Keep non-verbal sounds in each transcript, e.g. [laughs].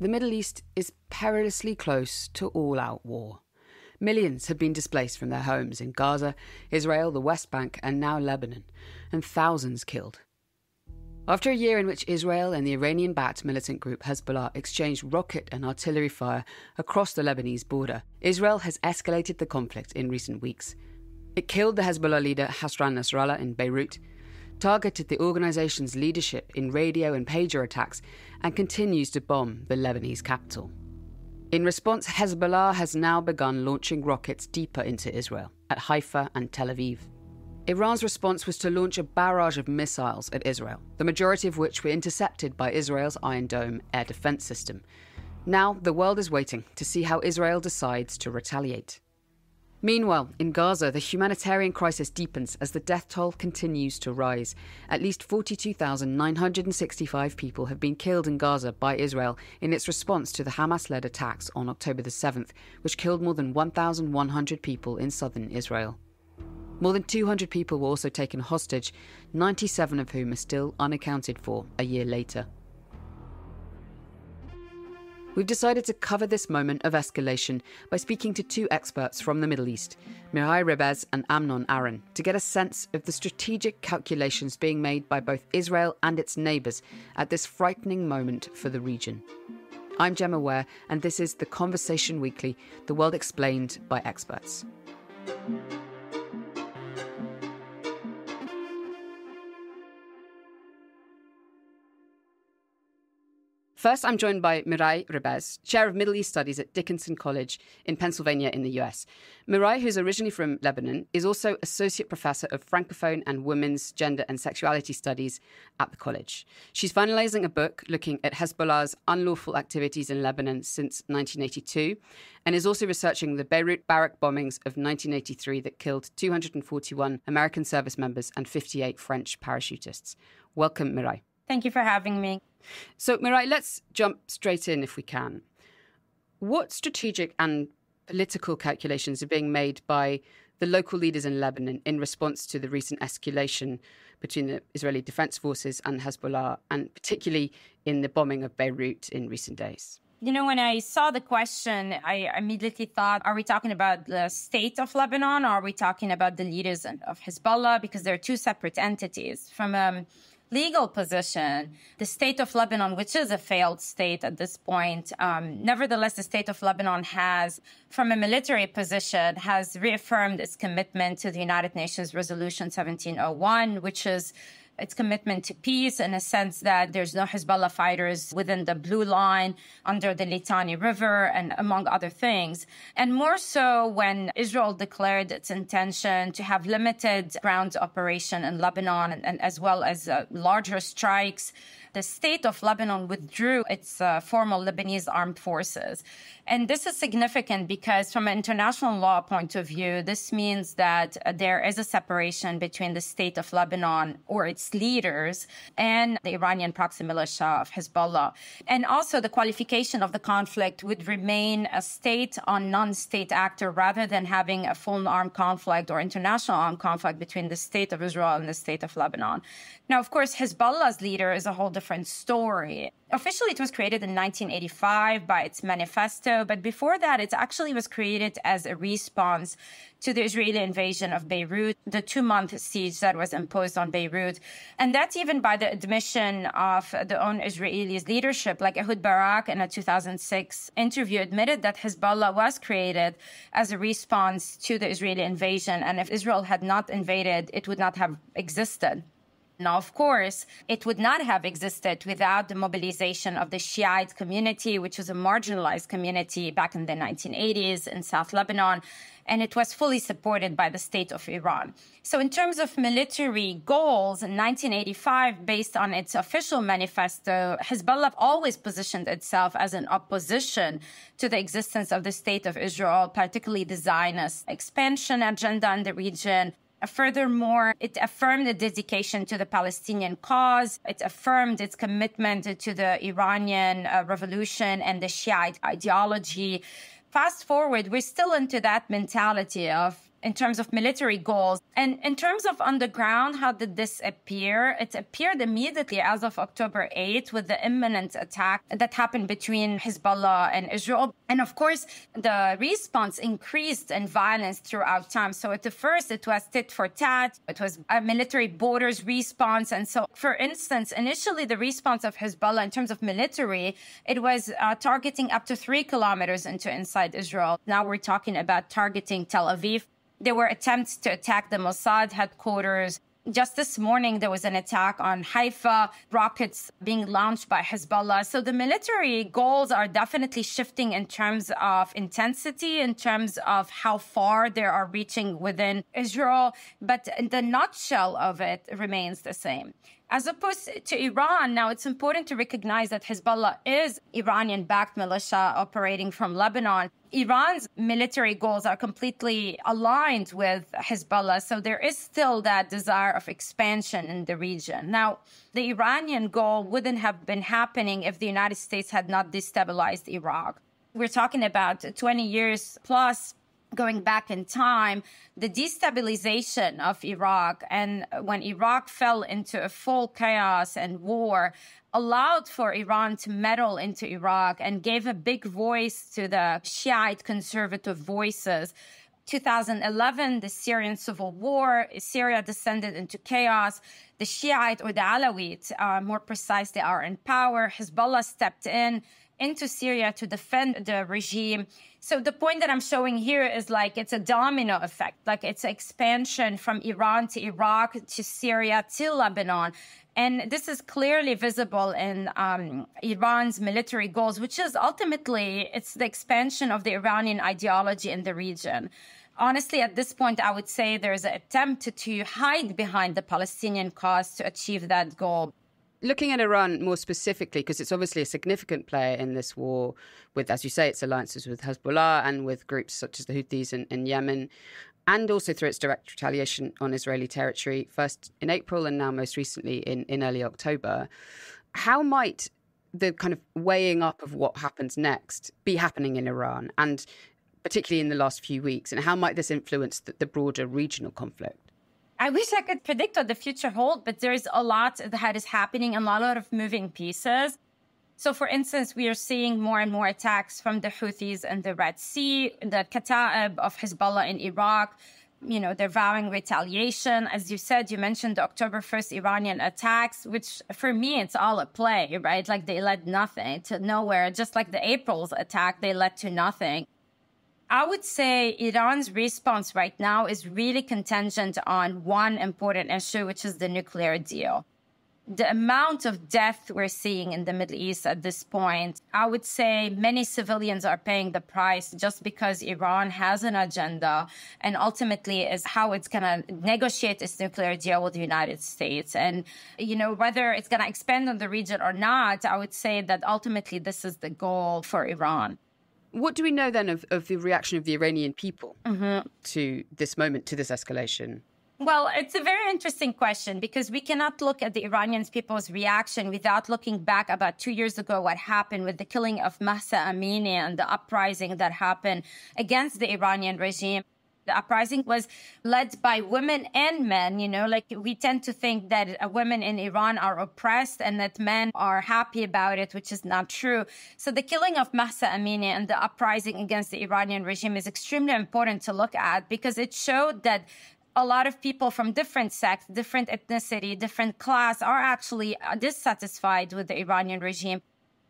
the Middle East is perilously close to all out war. Millions have been displaced from their homes in Gaza, Israel, the West Bank, and now Lebanon, and thousands killed. After a year in which Israel and the Iranian backed militant group Hezbollah exchanged rocket and artillery fire across the Lebanese border, Israel has escalated the conflict in recent weeks. It killed the Hezbollah leader Hassan Nasrallah in Beirut, targeted the organization's leadership in radio and pager attacks, and continues to bomb the Lebanese capital. In response, Hezbollah has now begun launching rockets deeper into Israel, at Haifa and Tel Aviv. Iran's response was to launch a barrage of missiles at Israel, the majority of which were intercepted by Israel's Iron Dome air defense system. Now, the world is waiting to see how Israel decides to retaliate. Meanwhile, in Gaza, the humanitarian crisis deepens as the death toll continues to rise. At least 42,965 people have been killed in Gaza by Israel in its response to the Hamas led attacks on October the 7th, which killed more than 1,100 people in southern Israel. More than 200 people were also taken hostage, 97 of whom are still unaccounted for a year later. We've decided to cover this moment of escalation by speaking to two experts from the Middle East, Mireille Rebeiz and Amnon Aran, to get a sense of the strategic calculations being made by both Israel and its neighbours at this frightening moment for the region. I'm Gemma Ware, and this is The Conversation Weekly, the world explained by experts. First, I'm joined by Mireille Rebeiz, Chair of Middle East Studies at Dickinson College in Pennsylvania in the US. Mireille, who's originally from Lebanon, is also Associate Professor of Francophone and Women's Gender and Sexuality Studies at the college. She's finalizing a book looking at Hezbollah's unlawful activities in Lebanon since 1982 and is also researching the Beirut barrack bombings of 1983 that killed 241 American service members and 58 French parachutists. Welcome, Mireille. Thank you for having me. So, Mireille, let's jump straight in if we can. What strategic and political calculations are being made by the local leaders in Lebanon in response to the recent escalation between the Israeli Defense Forces and Hezbollah, and particularly in the bombing of Beirut in recent days? You know, when I saw the question, I immediately thought, are we talking about the state of Lebanon or are we talking about the leaders of Hezbollah? Because they're two separate entities. From um, legal position, the state of Lebanon, which is a failed state at this point, um, nevertheless, the state of Lebanon has, from a military position, has reaffirmed its commitment to the United Nations Resolution 1701, which is its commitment to peace in a sense that there's no Hezbollah fighters within the blue line under the Litani River and among other things. And more so when Israel declared its intention to have limited ground operation in Lebanon and, and as well as uh, larger strikes the state of Lebanon withdrew its uh, formal Lebanese armed forces. And this is significant because, from an international law point of view, this means that uh, there is a separation between the state of Lebanon or its leaders and the Iranian proxy militia of Hezbollah. And also, the qualification of the conflict would remain a state on non state actor rather than having a full armed conflict or international armed conflict between the state of Israel and the state of Lebanon. Now, of course, Hezbollah's leader is a whole different story. Officially, it was created in 1985 by its manifesto, but before that, it actually was created as a response to the Israeli invasion of Beirut, the two month siege that was imposed on Beirut. And that's even by the admission of the own Israeli leadership, like Ehud Barak in a 2006 interview admitted that Hezbollah was created as a response to the Israeli invasion. And if Israel had not invaded, it would not have existed. Now, of course, it would not have existed without the mobilization of the Shiite community, which was a marginalized community back in the 1980s in South Lebanon, and it was fully supported by the state of Iran. So, in terms of military goals, in 1985, based on its official manifesto, Hezbollah always positioned itself as an opposition to the existence of the state of Israel, particularly the Zionist expansion agenda in the region Furthermore, it affirmed the dedication to the Palestinian cause. It affirmed its commitment to the Iranian uh, revolution and the Shiite ideology. Fast forward, we're still into that mentality of in terms of military goals. And in terms of underground, how did this appear? It appeared immediately as of October 8th with the imminent attack that happened between Hezbollah and Israel. And of course, the response increased in violence throughout time. So at the first, it was tit for tat. It was a military borders response. And so, for instance, initially the response of Hezbollah in terms of military, it was uh, targeting up to three kilometers into inside Israel. Now we're talking about targeting Tel Aviv. There were attempts to attack the Mossad headquarters. Just this morning, there was an attack on Haifa, rockets being launched by Hezbollah. So the military goals are definitely shifting in terms of intensity, in terms of how far they are reaching within Israel. But the nutshell of it remains the same. As opposed to Iran, now it's important to recognize that Hezbollah is Iranian backed militia operating from Lebanon. Iran's military goals are completely aligned with Hezbollah, so there is still that desire of expansion in the region. Now, the Iranian goal wouldn't have been happening if the United States had not destabilized Iraq. We're talking about 20 years plus going back in time, the destabilization of Iraq and when Iraq fell into a full chaos and war allowed for Iran to meddle into Iraq and gave a big voice to the Shiite conservative voices. 2011, the Syrian civil war, Syria descended into chaos. The Shiite or the Alawite, uh, more precisely, are in power. Hezbollah stepped in into Syria to defend the regime. So the point that I'm showing here is like it's a domino effect, like it's expansion from Iran to Iraq to Syria to Lebanon. And this is clearly visible in um, Iran's military goals, which is ultimately it's the expansion of the Iranian ideology in the region. Honestly, at this point, I would say there's an attempt to hide behind the Palestinian cause to achieve that goal looking at Iran more specifically, because it's obviously a significant player in this war, with, as you say, its alliances with Hezbollah and with groups such as the Houthis in, in Yemen, and also through its direct retaliation on Israeli territory, first in April and now most recently in, in early October. How might the kind of weighing up of what happens next be happening in Iran, and particularly in the last few weeks, and how might this influence the, the broader regional conflict? I wish I could predict what the future holds, but there's a lot that is happening and a lot of moving pieces. So, for instance, we are seeing more and more attacks from the Houthis in the Red Sea, the Kata'ib of Hezbollah in Iraq. You know, they're vowing retaliation. As you said, you mentioned the October 1st Iranian attacks, which for me, it's all a play, right? Like they led nothing to nowhere. Just like the April's attack, they led to nothing. I would say Iran's response right now is really contingent on one important issue, which is the nuclear deal. The amount of death we're seeing in the Middle East at this point, I would say many civilians are paying the price just because Iran has an agenda and ultimately is how it's going to negotiate its nuclear deal with the United States. And, you know, whether it's going to expand on the region or not, I would say that ultimately this is the goal for Iran. What do we know then of, of the reaction of the Iranian people mm-hmm. to this moment, to this escalation? Well, it's a very interesting question because we cannot look at the Iranian people's reaction without looking back about two years ago, what happened with the killing of Mahsa Amini and the uprising that happened against the Iranian regime the uprising was led by women and men. You know, like we tend to think that uh, women in Iran are oppressed and that men are happy about it, which is not true. So the killing of Mahsa Amini and the uprising against the Iranian regime is extremely important to look at because it showed that a lot of people from different sects, different ethnicity, different class are actually uh, dissatisfied with the Iranian regime.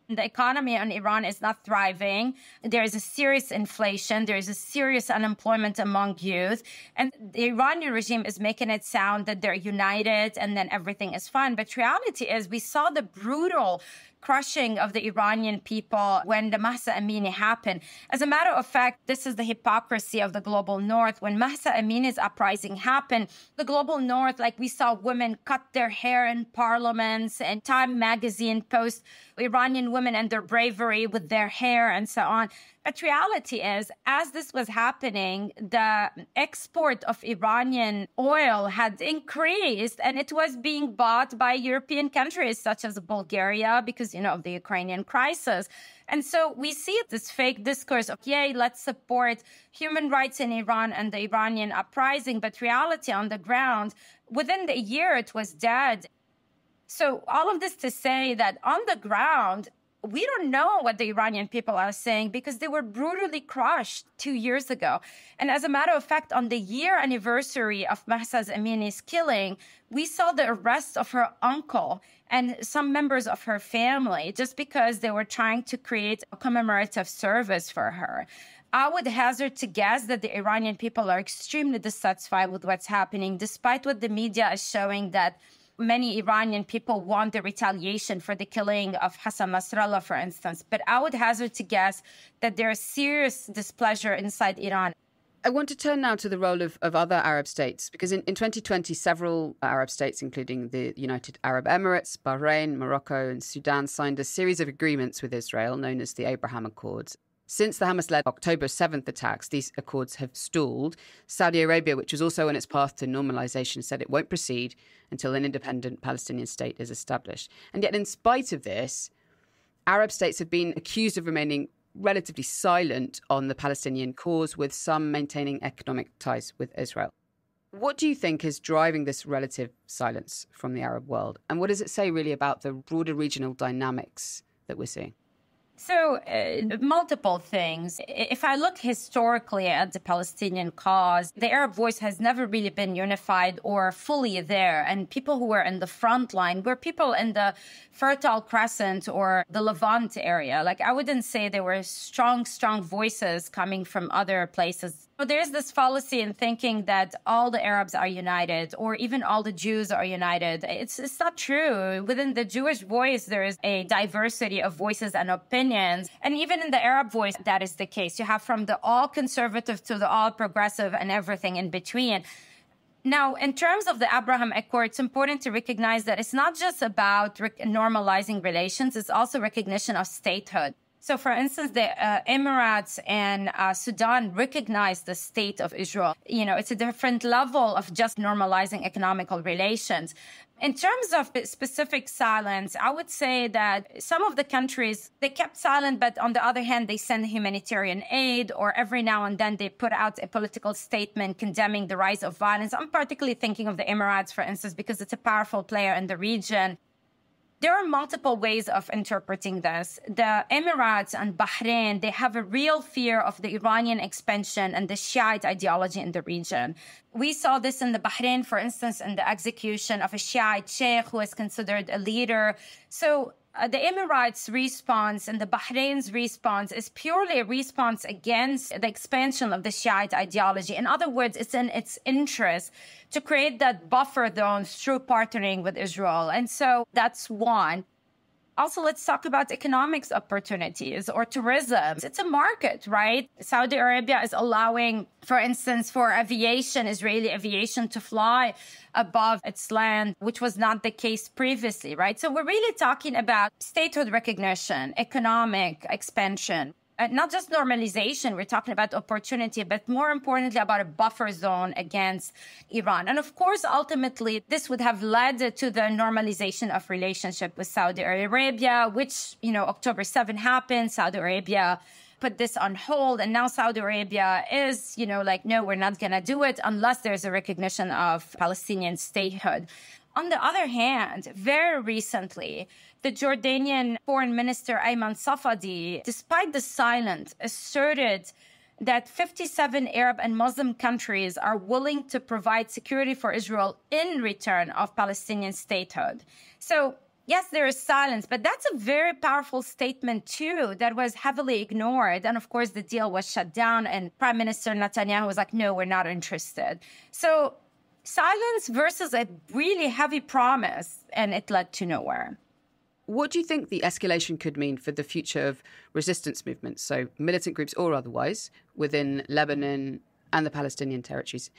The economy in Iran is not thriving. There is a serious inflation. There is a serious unemployment among youth. And the Iranian regime is making it sound that they're united and then everything is fine. But reality is we saw the brutal crushing of the Iranian people when the Mahsa Amini happened. As a matter of fact, this is the hypocrisy of the global north. When Mahsa Amini's uprising happened, the global north, like we saw women cut their hair in parliaments and Time magazine post Iranian women and their bravery with their hair and so on. But reality is, as this was happening, the export of Iranian oil had increased and it was being bought by European countries such as Bulgaria because, you know, of the Ukrainian crisis. And so we see this fake discourse of, yay, let's support human rights in Iran and the Iranian uprising. But reality on the ground, within the year, it was dead. So all of this to say that on the ground, we don't know what the Iranian people are saying because they were brutally crushed two years ago. And as a matter of fact, on the year anniversary of Mahsa Amini's killing, we saw the arrest of her uncle and some members of her family just because they were trying to create a commemorative service for her. I would hazard to guess that the Iranian people are extremely dissatisfied with what's happening, despite what the media is showing that many Iranian people want the retaliation for the killing of Hassan Nasrallah, for instance. But I would hazard to guess that there is serious displeasure inside Iran. I want to turn now to the role of, of other Arab states, because in, in 2020, several Arab states, including the United Arab Emirates, Bahrain, Morocco, and Sudan, signed a series of agreements with Israel known as the Abraham Accords. Since the Hamas led October 7th attacks, these accords have stalled. Saudi Arabia, which was also on its path to normalization, said it won't proceed until an independent Palestinian state is established. And yet, in spite of this, Arab states have been accused of remaining relatively silent on the Palestinian cause, with some maintaining economic ties with Israel. What do you think is driving this relative silence from the Arab world? And what does it say really about the broader regional dynamics that we're seeing? So, uh, multiple things. If I look historically at the Palestinian cause, the Arab voice has never really been unified or fully there. And people who were in the front line were people in the Fertile Crescent or the Levant area. Like, I wouldn't say there were strong, strong voices coming from other places so there's this fallacy in thinking that all the Arabs are united or even all the Jews are united. It's, it's not true. Within the Jewish voice, there is a diversity of voices and opinions. And even in the Arab voice, that is the case. You have from the all conservative to the all progressive and everything in between. Now, in terms of the Abraham Accord, it's important to recognize that it's not just about normalizing relations, it's also recognition of statehood. So, for instance, the uh, Emirates and uh, Sudan recognize the state of Israel. You know, it's a different level of just normalizing economical relations. In terms of specific silence, I would say that some of the countries, they kept silent, but on the other hand, they send humanitarian aid or every now and then they put out a political statement condemning the rise of violence. I'm particularly thinking of the Emirates, for instance, because it's a powerful player in the region. There are multiple ways of interpreting this. The Emirates and Bahrain, they have a real fear of the Iranian expansion and the Shiite ideology in the region. We saw this in the Bahrain, for instance, in the execution of a Shiite sheikh who is considered a leader. So uh, the Emirates' response and the Bahrain's response is purely a response against the expansion of the Shiite ideology. In other words, it's in its interest to create that buffer zone through partnering with Israel. And so that's one. Also, let's talk about economics opportunities or tourism. It's a market, right? Saudi Arabia is allowing, for instance, for aviation, Israeli aviation to fly above its land, which was not the case previously, right? So we're really talking about statehood recognition, economic expansion uh, not just normalization, we're talking about opportunity, but more importantly about a buffer zone against Iran. And of course, ultimately, this would have led to the normalization of relationship with Saudi Arabia, which, you know, October 7 happened. Saudi Arabia put this on hold. And now Saudi Arabia is, you know, like, no, we're not going to do it unless there's a recognition of Palestinian statehood. On the other hand, very recently, the Jordanian foreign minister Ayman Safadi, despite the silence, asserted that 57 Arab and Muslim countries are willing to provide security for Israel in return of Palestinian statehood. So, yes, there is silence, but that's a very powerful statement too that was heavily ignored. And of course, the deal was shut down, and Prime Minister Netanyahu was like, no, we're not interested. So, silence versus a really heavy promise, and it led to nowhere. What do you think the escalation could mean for the future of resistance movements, so militant groups or otherwise, within Lebanon and the Palestinian territories?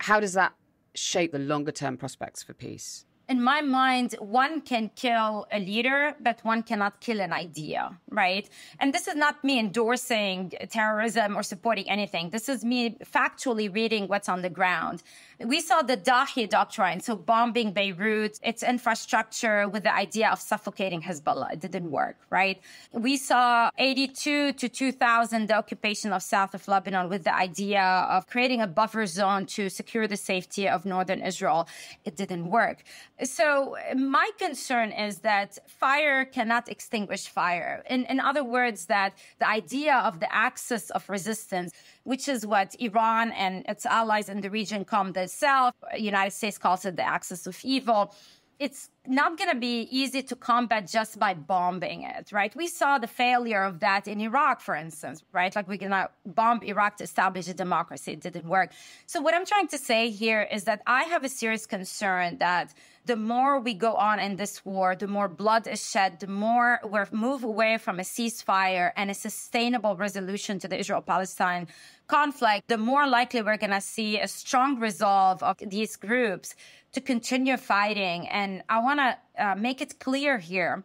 How does that shape the longer term prospects for peace? In my mind, one can kill a leader, but one cannot kill an idea, right? And this is not me endorsing terrorism or supporting anything. This is me factually reading what's on the ground. We saw the Dahi doctrine, so bombing Beirut, its infrastructure with the idea of suffocating Hezbollah. It didn't work, right? We saw 82 to 2000, the occupation of south of Lebanon with the idea of creating a buffer zone to secure the safety of northern Israel. It didn't work. So my concern is that fire cannot extinguish fire. In, in other words, that the idea of the axis of resistance, which is what Iran and its allies in the region call the South, United States calls it the axis of evil it's not going to be easy to combat just by bombing it, right? We saw the failure of that in Iraq, for instance, right? Like we're going to bomb Iraq to establish a democracy. It didn't work. So what I'm trying to say here is that I have a serious concern that the more we go on in this war, the more blood is shed, the more we move away from a ceasefire and a sustainable resolution to the Israel-Palestine conflict, the more likely we're going to see a strong resolve of these groups to continue fighting. And I want to uh, make it clear here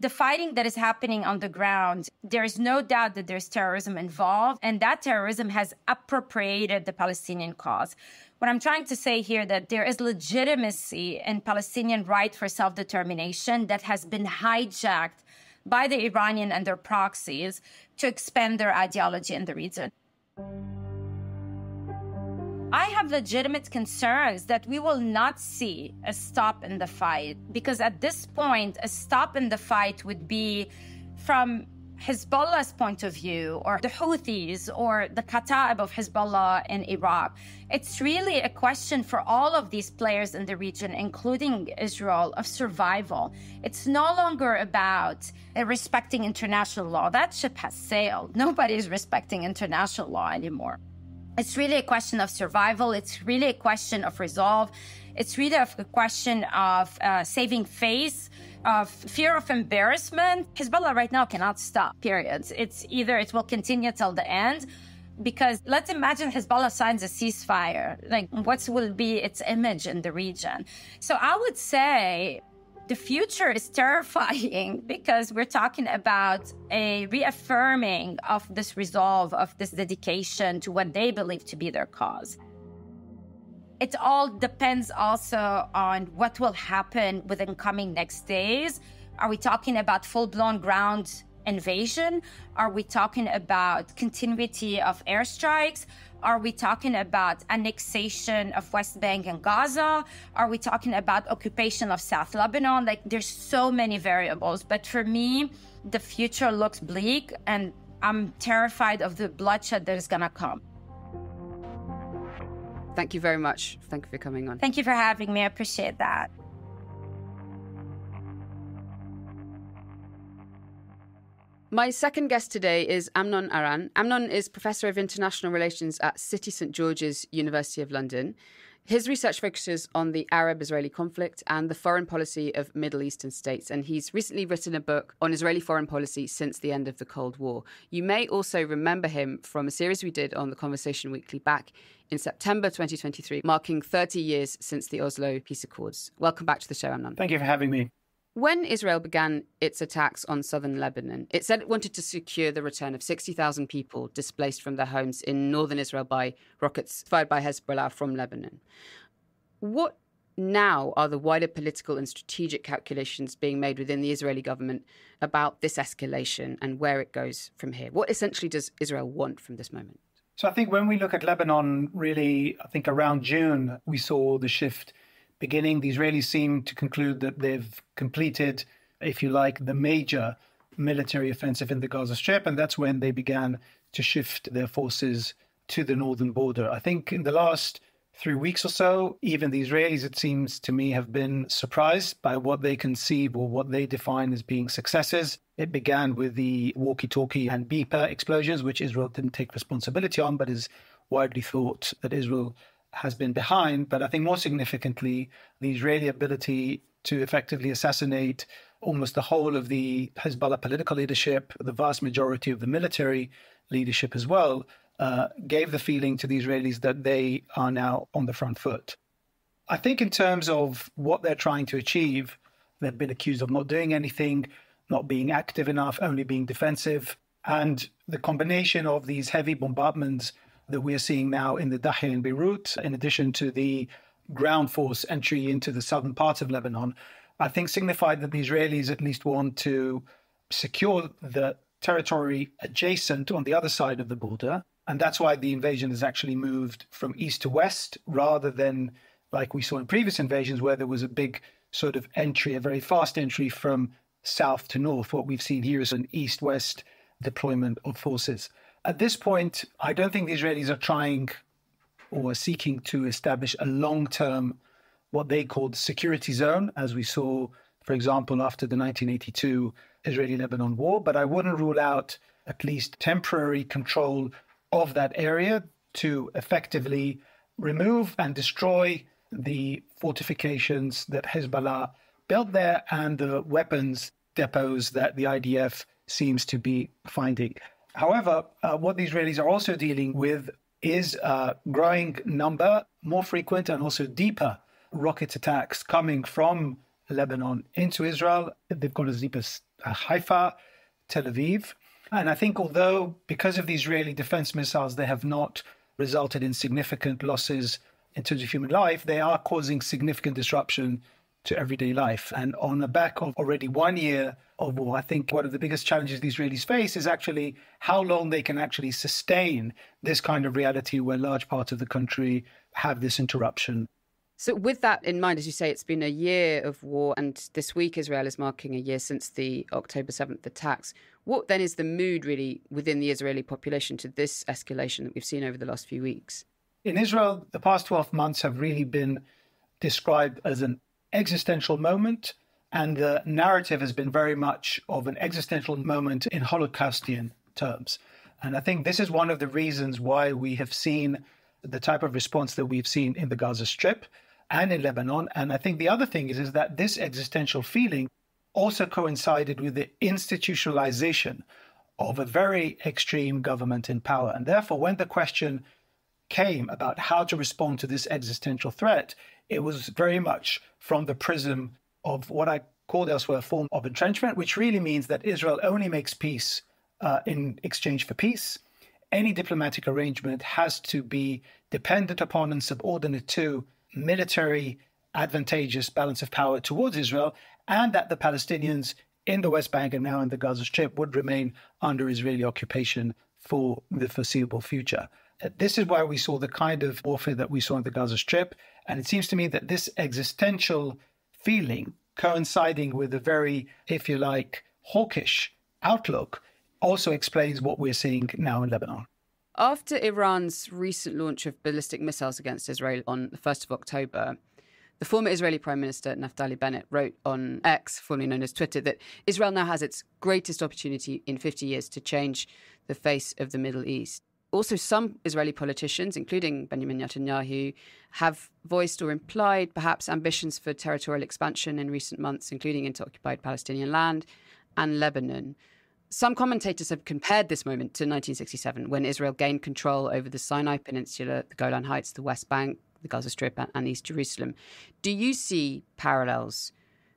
the fighting that is happening on the ground, there is no doubt that there's terrorism involved, and that terrorism has appropriated the Palestinian cause. What I'm trying to say here that there is legitimacy in Palestinian right for self-determination that has been hijacked by the Iranian and their proxies to expand their ideology in the region. I have legitimate concerns that we will not see a stop in the fight because at this point, a stop in the fight would be from Hezbollah's point of view, or the Houthis, or the Kataib of Hezbollah in Iraq. It's really a question for all of these players in the region, including Israel, of survival. It's no longer about uh, respecting international law. That ship has sailed. [laughs] Nobody is respecting international law anymore. It's really a question of survival. It's really a question of resolve. It's really a question of uh, saving face, of fear of embarrassment. Hezbollah right now cannot stop, period. It's either it will continue till the end because let's imagine Hezbollah signs a ceasefire. Like, what will be its image in the region? So I would say the future is terrifying [laughs] because we're talking about a reaffirming of this resolve, of this dedication to what they believe to be their cause. It all depends also on what will happen within coming next days. Are we talking about full blown ground invasion? Are we talking about continuity of airstrikes? Are we talking about annexation of West Bank and Gaza? Are we talking about occupation of South Lebanon? Like there's so many variables. But for me, the future looks bleak and I'm terrified of the bloodshed that is going to come. Thank you very much. Thank you for coming on. Thank you for having me. I appreciate that. My second guest today is Amnon Aran. Amnon is Professor of International Relations at City St George's, University of London. His research focuses on the Arab Israeli conflict and the foreign policy of Middle Eastern states, and he's recently written a book on Israeli foreign policy since the end of the Cold War. You may also remember him from a series we did on the Conversation Weekly back in September 2023, marking 30 years since the Oslo Peace Accords. Welcome back to the show, Amnon. Thank you for having me. When Israel began its attacks on southern Lebanon, it said it wanted to secure the return of 60,000 people displaced from their homes in northern Israel by rockets fired by Hezbollah from Lebanon. What now are the wider political and strategic calculations being made within the Israeli government about this escalation and where it goes from here? What essentially does Israel want from this moment? So I think when we look at Lebanon, really, I think around June, we saw the shift beginning, the Israelis seem to conclude that they've completed, if you like, the major military offensive in the Gaza Strip, and that's when they began to shift their forces to the northern border. I think in the last three weeks or so, even the Israelis, it seems to me, have been surprised by what they conceive or what they define as being successes. It began with the walkie talkie and beeper explosions, which Israel didn't take responsibility on, but is widely thought that Israel has been behind. But I think more significantly, the Israeli ability to effectively assassinate almost the whole of the Hezbollah political leadership, the vast majority of the military leadership as well, uh, gave the feeling to the Israelis that they are now on the front foot. I think, in terms of what they're trying to achieve, they've been accused of not doing anything, not being active enough, only being defensive. And the combination of these heavy bombardments that we're seeing now in the Dahya and Beirut, in addition to the ground force entry into the southern part of Lebanon, I think signified that the Israelis at least want to secure the territory adjacent on the other side of the border. And that's why the invasion has actually moved from east to west rather than like we saw in previous invasions where there was a big sort of entry, a very fast entry from south to north. What we've seen here is an east west deployment of forces. At this point, I don't think the Israelis are trying or seeking to establish a long term, what they called security zone, as we saw, for example, after the 1982 Israeli Lebanon war. But I wouldn't rule out at least temporary control of that area to effectively remove and destroy the fortifications that Hezbollah built there and the weapons depots that the IDF seems to be finding. However, uh, what the Israelis are also dealing with is a growing number, more frequent and also deeper rocket attacks coming from Lebanon into Israel. They've gone as deep as uh, Haifa, Tel Aviv. And I think, although because of the Israeli defense missiles, they have not resulted in significant losses in terms of human life, they are causing significant disruption to everyday life. And on the back of already one year of war, I think one of the biggest challenges the Israelis face is actually how long they can actually sustain this kind of reality where large parts of the country have this interruption. So, with that in mind, as you say, it's been a year of war, and this week Israel is marking a year since the October 7th attacks. What then is the mood really within the Israeli population to this escalation that we've seen over the last few weeks? In Israel, the past 12 months have really been described as an existential moment, and the narrative has been very much of an existential moment in Holocaustian terms. And I think this is one of the reasons why we have seen the type of response that we've seen in the Gaza Strip and in Lebanon. And I think the other thing is, is that this existential feeling also coincided with the institutionalization of a very extreme government in power. And therefore, when the question came about how to respond to this existential threat, it was very much from the prism of what I called elsewhere a form of entrenchment, which really means that Israel only makes peace uh, in exchange for peace. Any diplomatic arrangement has to be dependent upon and subordinate to military advantageous balance of power towards Israel, and that the Palestinians in the West Bank and now in the Gaza Strip would remain under Israeli occupation for the foreseeable future. This is why we saw the kind of warfare that we saw in the Gaza Strip. And it seems to me that this existential feeling coinciding with a very, if you like, hawkish outlook also explains what we're seeing now in Lebanon. After Iran's recent launch of ballistic missiles against Israel on the 1st of October, the former Israeli Prime Minister Naftali Bennett wrote on X, formerly known as Twitter, that Israel now has its greatest opportunity in 50 years to change the face of the Middle East also, some Israeli politicians, including Benjamin Netanyahu, have voiced or implied perhaps ambitions for territorial expansion in recent months, including into occupied Palestinian land and Lebanon. Some commentators have compared this moment to 1967, when Israel gained control over the Sinai Peninsula, the Golan Heights, the West Bank, the Gaza Strip, and East Jerusalem. Do you see parallels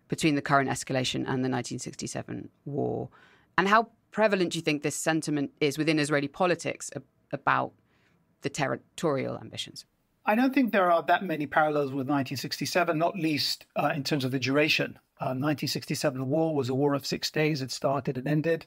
between the current escalation and the 1967 war? And how prevalent do you think this sentiment is within Israeli politics about the territorial ambitions? I don't think there are that many parallels with 1967, not least uh, in terms of the duration. Uh, 1967 war was a war of six days. It started and ended.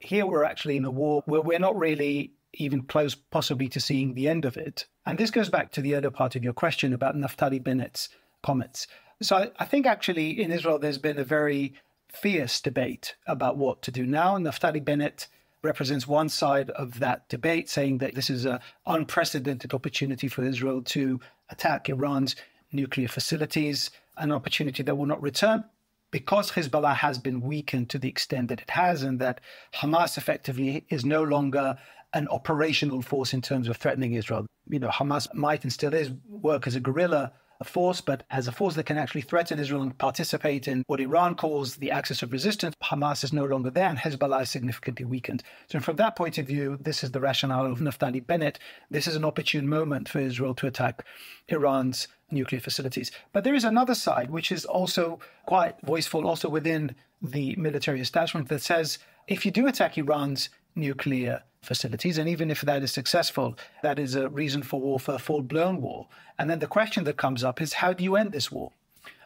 Here we're actually in a war where we're not really even close, possibly, to seeing the end of it. And this goes back to the other part of your question about Naftali Bennett's comments. So I, I think actually in Israel there's been a very fierce debate about what to do now. Naftali Bennett represents one side of that debate, saying that this is an unprecedented opportunity for Israel to attack Iran's nuclear facilities, an opportunity that will not return because Hezbollah has been weakened to the extent that it has, and that Hamas effectively is no longer an operational force in terms of threatening Israel. You know, Hamas might and still is work as a guerrilla a force, but as a force that can actually threaten Israel and participate in what Iran calls the axis of resistance, Hamas is no longer there and Hezbollah is significantly weakened. So, from that point of view, this is the rationale of Naftali Bennett. This is an opportune moment for Israel to attack Iran's nuclear facilities. But there is another side, which is also quite voiceful, also within the military establishment, that says if you do attack Iran's nuclear facilities, and even if that is successful, that is a reason for war, for a full blown war. And then the question that comes up is how do you end this war?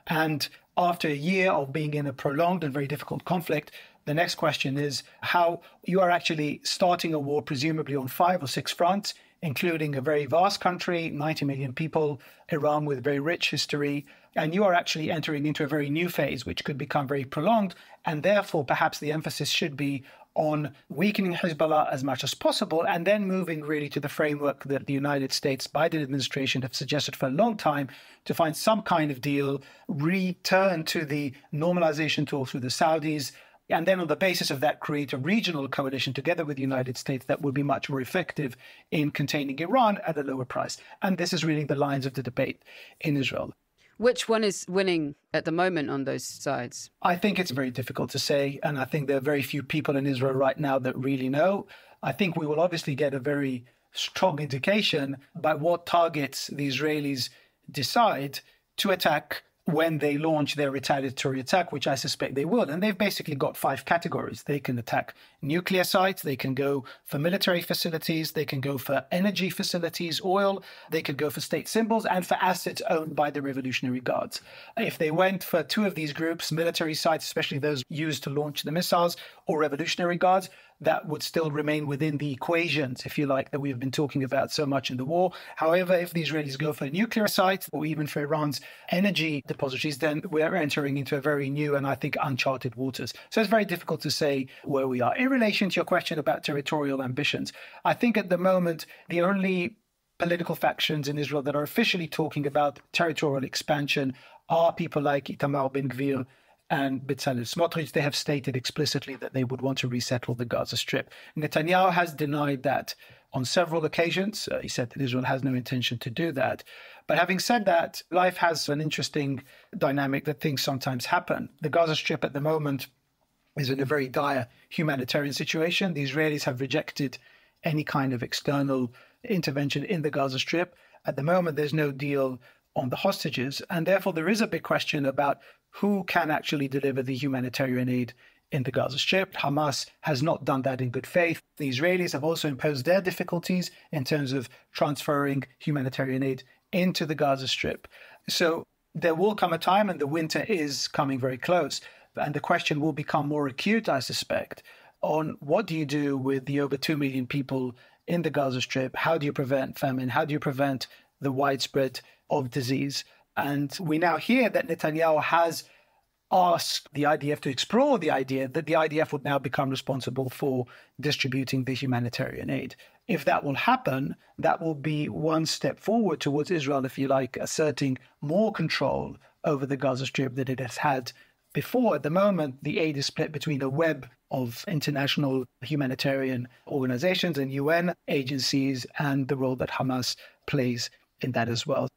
And after a year of being in a prolonged and very difficult conflict, the next question is how you are actually starting a war, presumably on five or six fronts, including a very vast country, 90 million people, Iran with a very rich history. And you are actually entering into a very new phase, which could become very prolonged. And therefore, perhaps the emphasis should be on weakening Hezbollah as much as possible and then moving really to the framework that the United States Biden administration have suggested for a long time to find some kind of deal, return to the normalization talks with the Saudis, and then on the basis of that create a regional coalition together with the United States that will be much more effective in containing Iran at a lower price. And this is really the lines of the debate in Israel. Which one is winning at the moment on those sides? I think it's very difficult to say. And I think there are very few people in Israel right now that really know. I think we will obviously get a very strong indication by what targets the Israelis decide to attack when they launch their retaliatory attack, which I suspect they will. And they've basically got five categories. They can attack nuclear sites, they can go for military facilities, they can go for energy facilities, oil, they could go for state symbols, and for assets owned by the Revolutionary Guards. If they went for two of these groups, military sites, especially those used to launch the missiles, or Revolutionary Guards, that would still remain within the equations, if you like, that we've been talking about so much in the war. However, if the Israelis go for a nuclear site or even for Iran's energy depositories, then we're entering into a very new and I think uncharted waters. So it's very difficult to say where we are. In relation to your question about territorial ambitions, I think at the moment, the only political factions in Israel that are officially talking about territorial expansion are people like Itamar Ben Gvir and Bezalel Smotrich, they have stated explicitly that they would want to resettle the Gaza Strip. Netanyahu has denied that on several occasions. Uh, he said that Israel has no intention to do that. But having said that, life has an interesting dynamic that things sometimes happen. The Gaza Strip at the moment is in a very dire humanitarian situation. The Israelis have rejected any kind of external intervention in the Gaza Strip. At the moment, there's no deal on the hostages. And therefore, there is a big question about who can actually deliver the humanitarian aid in the Gaza Strip. Hamas has not done that in good faith. The Israelis have also imposed their difficulties in terms of transferring humanitarian aid into the Gaza Strip. So there will come a time, and the winter is coming very close, and the question will become more acute, I suspect, on what do you do with the over 2 million people in the Gaza Strip? How do you prevent famine? How do you prevent the widespread of disease? And we now hear that Netanyahu has asked the IDF to explore the idea that the IDF would now become responsible for distributing the humanitarian aid. If that will happen, that will be one step forward towards Israel, if you like, asserting more control over the Gaza Strip than it has had before. At the moment, the aid is split between a web of international humanitarian organizations and UN agencies and the role that Hamas plays in that as well.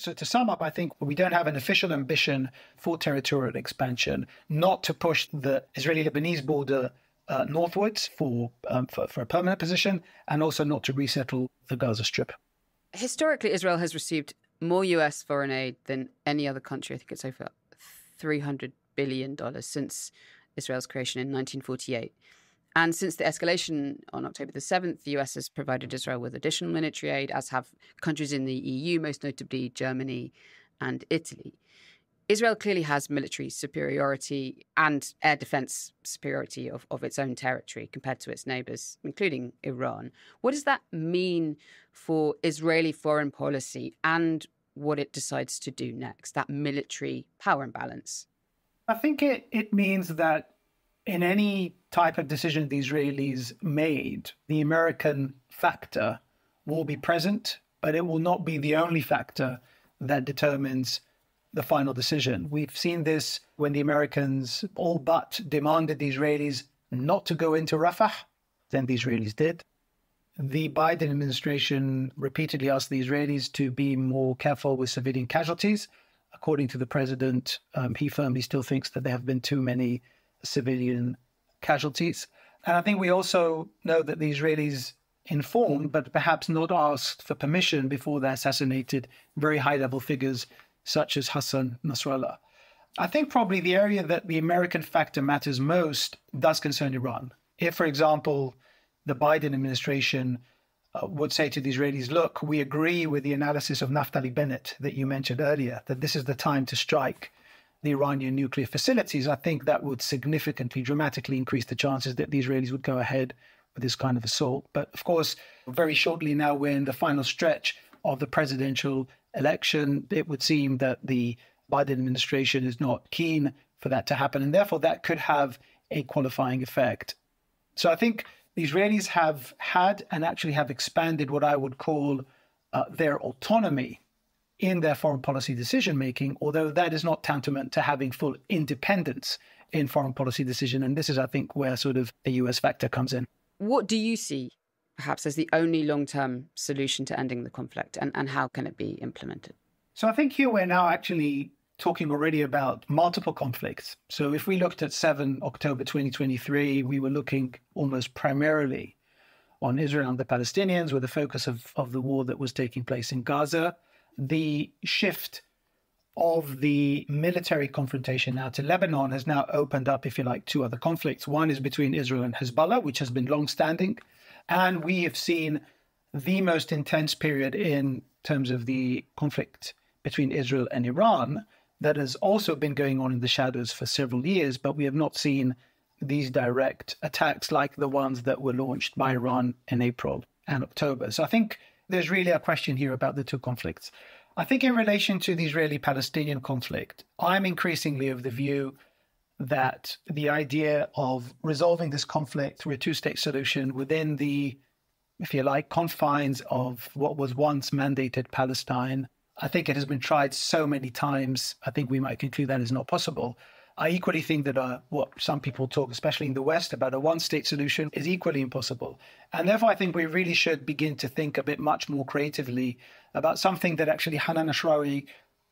So, to sum up, I think we don't have an official ambition for territorial expansion, not to push the Israeli Lebanese border uh, northwards for, um, for, for a permanent position, and also not to resettle the Gaza Strip. Historically, Israel has received more US foreign aid than any other country. I think it's over $300 billion since Israel's creation in 1948. And since the escalation on October the 7th, the US has provided Israel with additional military aid, as have countries in the EU, most notably Germany and Italy. Israel clearly has military superiority and air defense superiority of, of its own territory compared to its neighbors, including Iran. What does that mean for Israeli foreign policy and what it decides to do next, that military power imbalance? I think it, it means that in any type of decision the Israelis made, the American factor will be present, but it will not be the only factor that determines the final decision. We've seen this when the Americans all but demanded the Israelis not to go into Rafah, then the Israelis did. The Biden administration repeatedly asked the Israelis to be more careful with civilian casualties. According to the president, um, he firmly still thinks that there have been too many civilian casualties. And I think we also know that the Israelis informed, but perhaps not asked for permission before they assassinated very high level figures such as Hassan Nasrallah. I think probably the area that the American factor matters most does concern Iran. If, for example, the Biden administration uh, would say to the Israelis, look, we agree with the analysis of Naftali Bennett that you mentioned earlier, that this is the time to strike the Iranian nuclear facilities, I think that would significantly, dramatically increase the chances that the Israelis would go ahead with this kind of assault. But of course, very shortly now, we're in the final stretch of the presidential election. It would seem that the Biden administration is not keen for that to happen. And therefore, that could have a qualifying effect. So I think the Israelis have had and actually have expanded what I would call uh, their autonomy in their foreign policy decision making, although that is not tantamount to having full independence in foreign policy decision. And this is, I think, where sort of the US factor comes in. What do you see, perhaps, as the only long term solution to ending the conflict, and, and how can it be implemented? So I think here we're now actually talking already about multiple conflicts. So if we looked at 7 October 2023, we were looking almost primarily on Israel and the Palestinians with the focus of, of the war that was taking place in Gaza the shift of the military confrontation now to Lebanon has now opened up, if you like, two other conflicts. One is between Israel and Hezbollah, which has been long standing. And we have seen the most intense period in terms of the conflict between Israel and Iran that has also been going on in the shadows for several years, but we have not seen these direct attacks like the ones that were launched by Iran in April and October. So I think there's really a question here about the two conflicts. I think, in relation to the Israeli Palestinian conflict, I'm increasingly of the view that the idea of resolving this conflict through a two state solution within the, if you like, confines of what was once mandated Palestine, I think it has been tried so many times. I think we might conclude that is not possible. I equally think that uh, what some people talk, especially in the West, about a one state solution is equally impossible. And therefore, I think we really should begin to think a bit much more creatively about something that actually Hanan Ashrawi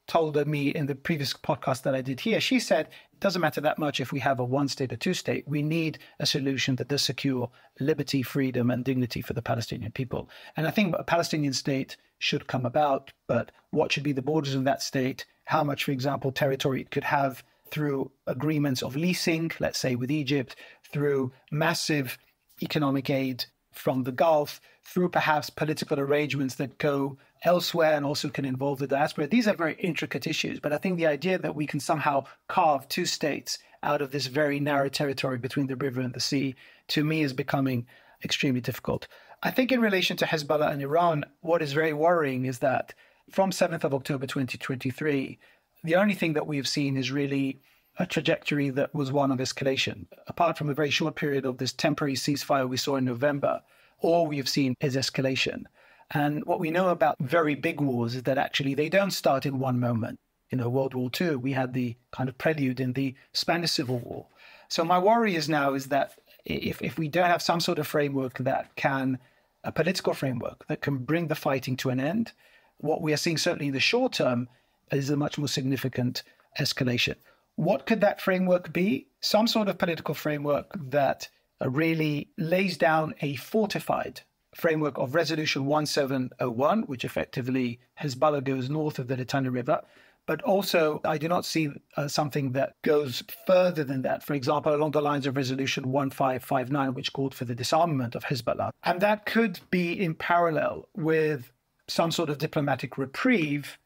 told me in the previous podcast that I did here. She said, it doesn't matter that much if we have a one state or two state. We need a solution that does secure liberty, freedom, and dignity for the Palestinian people. And I think a Palestinian state should come about, but what should be the borders of that state? How much, for example, territory it could have? Through agreements of leasing, let's say with Egypt, through massive economic aid from the Gulf, through perhaps political arrangements that go elsewhere and also can involve the diaspora. These are very intricate issues, but I think the idea that we can somehow carve two states out of this very narrow territory between the river and the sea, to me, is becoming extremely difficult. I think in relation to Hezbollah and Iran, what is very worrying is that from 7th of October 2023, the only thing that we have seen is really a trajectory that was one of escalation. Apart from a very short period of this temporary ceasefire we saw in November, all we have seen is escalation. And what we know about very big wars is that actually they don't start in one moment. You know, World War II, we had the kind of prelude in the Spanish Civil War. So my worry is now is that if, if we don't have some sort of framework that can, a political framework that can bring the fighting to an end, what we are seeing certainly in the short term is a much more significant escalation. What could that framework be? Some sort of political framework that really lays down a fortified framework of Resolution 1701, which effectively Hezbollah goes north of the Litani River. But also, I do not see uh, something that goes further than that. For example, along the lines of Resolution 1559, which called for the disarmament of Hezbollah. And that could be in parallel with some sort of diplomatic reprieve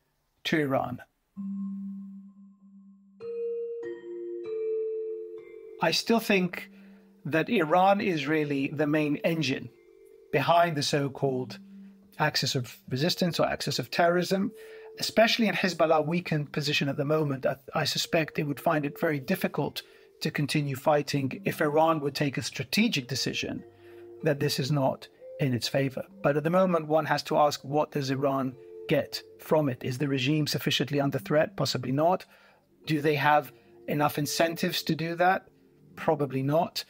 to Iran. I still think that Iran is really the main engine behind the so called axis of resistance or axis of terrorism, especially in Hezbollah weakened position at the moment. I, I suspect they would find it very difficult to continue fighting if Iran would take a strategic decision that this is not in its favor. But at the moment, one has to ask what does Iran get from it? Is the regime sufficiently under threat? Possibly not. Do they have enough incentives to do that? Probably not.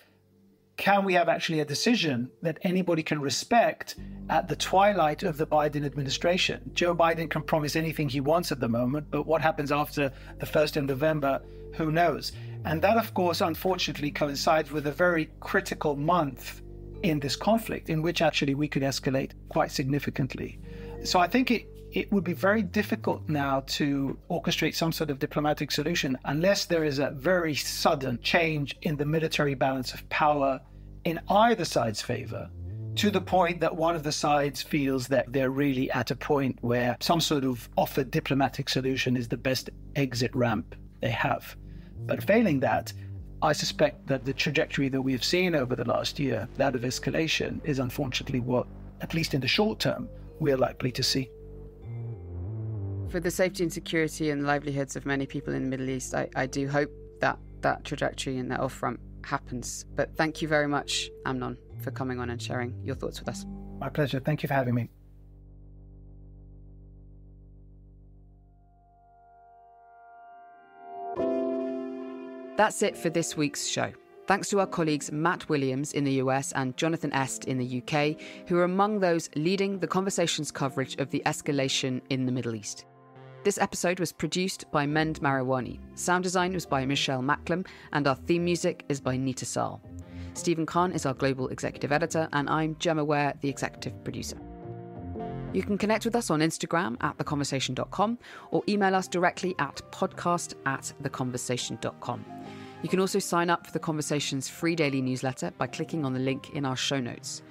Can we have actually a decision that anybody can respect at the twilight of the Biden administration? Joe Biden can promise anything he wants at the moment, but what happens after the 1st of November, who knows? And that, of course, unfortunately coincides with a very critical month in this conflict, in which actually we could escalate quite significantly. So I think it, it would be very difficult now to orchestrate some sort of diplomatic solution unless there is a very sudden change in the military balance of power in either side's favor to the point that one of the sides feels that they're really at a point where some sort of offered diplomatic solution is the best exit ramp they have. But failing that, I suspect that the trajectory that we've seen over the last year, that of escalation, is unfortunately what, at least in the short term, we're likely to see. For the safety and security and livelihoods of many people in the Middle East, I, I do hope that that trajectory and that off ramp happens. But thank you very much, Amnon, for coming on and sharing your thoughts with us. My pleasure. Thank you for having me. That's it for this week's show. Thanks to our colleagues Matt Williams in the US and Jonathan Este in the UK, who are among those leading the conversation's coverage of the escalation in the Middle East. This episode was produced by Mend Mariwany. Sound design was by Michelle Macklem, and our theme music is by Neeta Sarl. Stephen Khan is our global executive editor, and I'm Gemma Ware, the executive producer. You can connect with us on Instagram at theconversation.com or email us directly at podcast at theconversation.com. You can also sign up for The Conversation's free daily newsletter by clicking on the link in our show notes.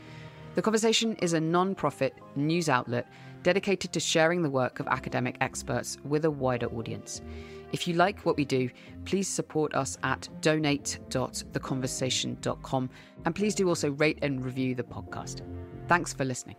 The Conversation is a non profit news outlet dedicated to sharing the work of academic experts with a wider audience. If you like what we do, please support us at donate.theconversation.com and please do also rate and review the podcast. Thanks for listening.